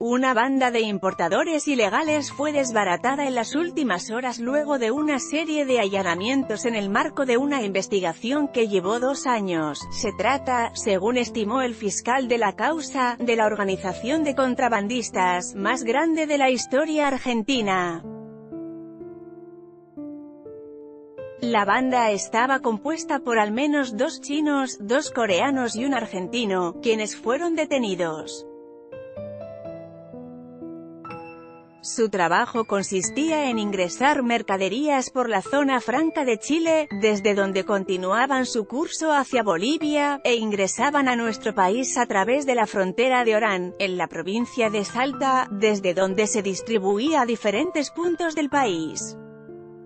Una banda de importadores ilegales fue desbaratada en las últimas horas luego de una serie de allanamientos en el marco de una investigación que llevó dos años. Se trata, según estimó el fiscal de la causa, de la organización de contrabandistas más grande de la historia argentina. La banda estaba compuesta por al menos dos chinos, dos coreanos y un argentino, quienes fueron detenidos. Su trabajo consistía en ingresar mercaderías por la zona franca de Chile, desde donde continuaban su curso hacia Bolivia, e ingresaban a nuestro país a través de la frontera de Orán, en la provincia de Salta, desde donde se distribuía a diferentes puntos del país.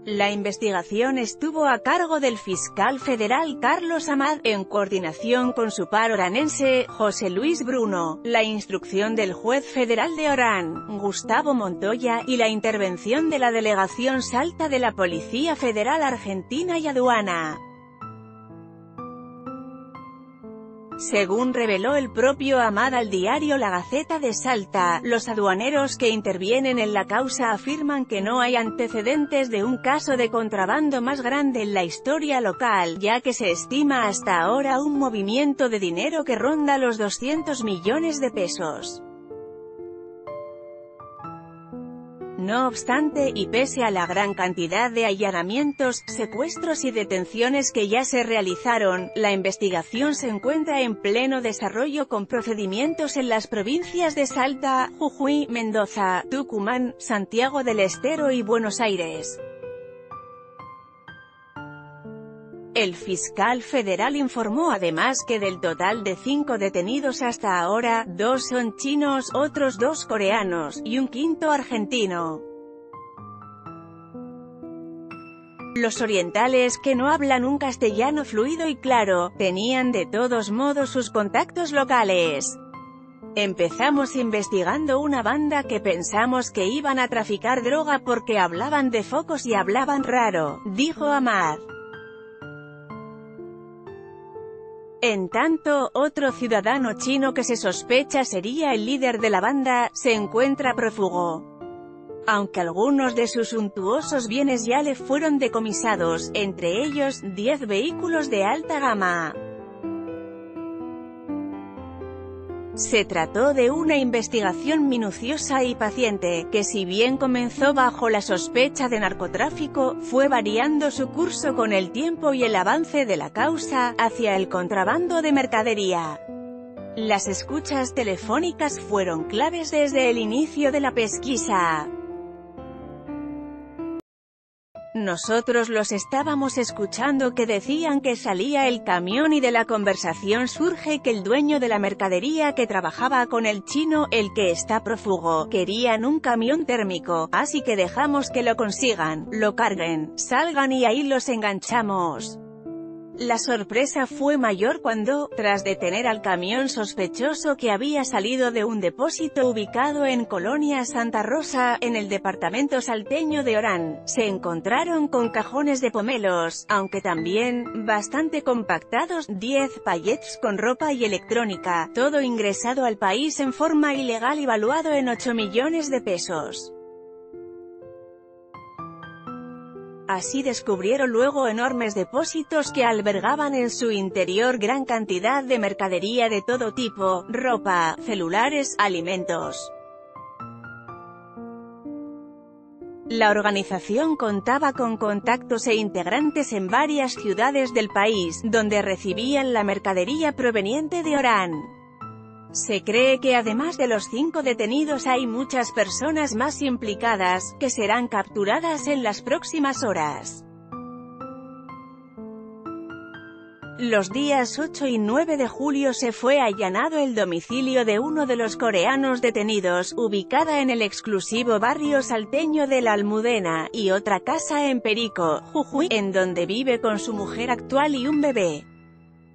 La investigación estuvo a cargo del fiscal federal Carlos Amad, en coordinación con su par oranense, José Luis Bruno, la instrucción del juez federal de Orán, Gustavo Montoya, y la intervención de la Delegación Salta de la Policía Federal Argentina y Aduana. Según reveló el propio Amad al diario La Gaceta de Salta, los aduaneros que intervienen en la causa afirman que no hay antecedentes de un caso de contrabando más grande en la historia local, ya que se estima hasta ahora un movimiento de dinero que ronda los 200 millones de pesos. No obstante, y pese a la gran cantidad de allanamientos, secuestros y detenciones que ya se realizaron, la investigación se encuentra en pleno desarrollo con procedimientos en las provincias de Salta, Jujuy, Mendoza, Tucumán, Santiago del Estero y Buenos Aires. El fiscal federal informó además que del total de cinco detenidos hasta ahora, dos son chinos, otros dos coreanos, y un quinto argentino. Los orientales, que no hablan un castellano fluido y claro, tenían de todos modos sus contactos locales. Empezamos investigando una banda que pensamos que iban a traficar droga porque hablaban de focos y hablaban raro, dijo Amad. En tanto, otro ciudadano chino que se sospecha sería el líder de la banda, se encuentra prófugo. Aunque algunos de sus suntuosos bienes ya le fueron decomisados, entre ellos, 10 vehículos de alta gama. Se trató de una investigación minuciosa y paciente, que si bien comenzó bajo la sospecha de narcotráfico, fue variando su curso con el tiempo y el avance de la causa, hacia el contrabando de mercadería. Las escuchas telefónicas fueron claves desde el inicio de la pesquisa. Nosotros los estábamos escuchando que decían que salía el camión y de la conversación surge que el dueño de la mercadería que trabajaba con el chino, el que está prófugo, querían un camión térmico, así que dejamos que lo consigan, lo carguen, salgan y ahí los enganchamos. La sorpresa fue mayor cuando, tras detener al camión sospechoso que había salido de un depósito ubicado en Colonia Santa Rosa, en el departamento salteño de Orán, se encontraron con cajones de pomelos, aunque también, bastante compactados, 10 pallets con ropa y electrónica, todo ingresado al país en forma ilegal y valuado en 8 millones de pesos. Así descubrieron luego enormes depósitos que albergaban en su interior gran cantidad de mercadería de todo tipo, ropa, celulares, alimentos. La organización contaba con contactos e integrantes en varias ciudades del país, donde recibían la mercadería proveniente de Orán. Se cree que además de los cinco detenidos hay muchas personas más implicadas, que serán capturadas en las próximas horas. Los días 8 y 9 de julio se fue allanado el domicilio de uno de los coreanos detenidos, ubicada en el exclusivo barrio salteño de la Almudena, y otra casa en Perico, Jujuy, en donde vive con su mujer actual y un bebé.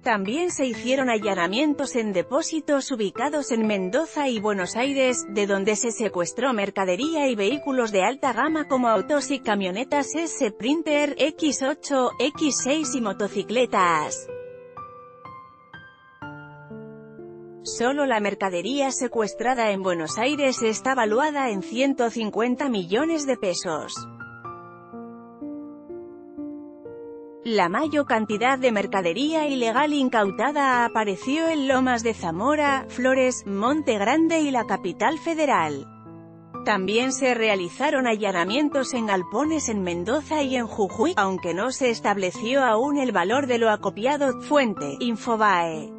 También se hicieron allanamientos en depósitos ubicados en Mendoza y Buenos Aires, de donde se secuestró mercadería y vehículos de alta gama como autos y camionetas S-Printer, X8, X6 y motocicletas. Solo la mercadería secuestrada en Buenos Aires está valuada en 150 millones de pesos. La mayor cantidad de mercadería ilegal incautada apareció en Lomas de Zamora, Flores, Monte Grande y la capital federal. También se realizaron allanamientos en galpones en Mendoza y en Jujuy, aunque no se estableció aún el valor de lo acopiado. Fuente, Infobae.